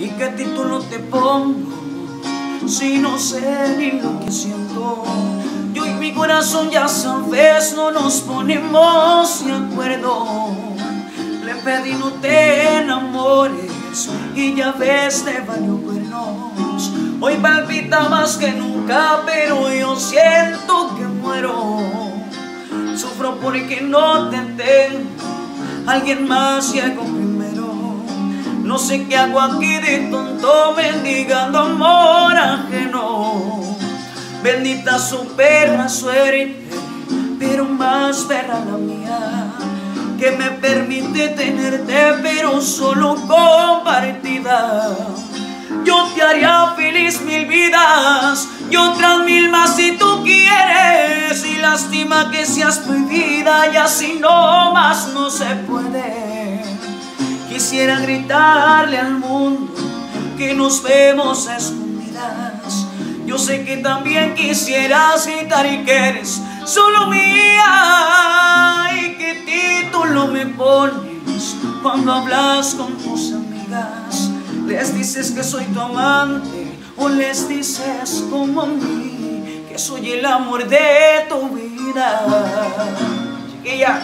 ¿Y qué título te pongo? Si no sé ni lo que siento. Yo y mi corazón ya sabes no nos ponemos de acuerdo. Le pedí no te enamores Y ya ves te valió cuernos. Hoy palpita más que nunca pero yo siento que muero. Sufro porque no te tengo Alguien más llegó no sé qué hago aquí de tonto mendigando amor ajeno. Bendita su perra suerte, pero más perra la mía, que me permite tenerte, pero solo compartida. Yo te haría feliz mil vidas y otras mil más si tú quieres. Y lástima que seas prohibida y así no más no se puede. Quisiera gritarle al mundo que nos vemos a escondidas. Yo sé que también quisieras gritar y que eres solo mía. ¿Y qué título me pones cuando hablas con tus amigas? Les dices que soy tu amante o les dices como a mí que soy el amor de tu vida. Chiquilla.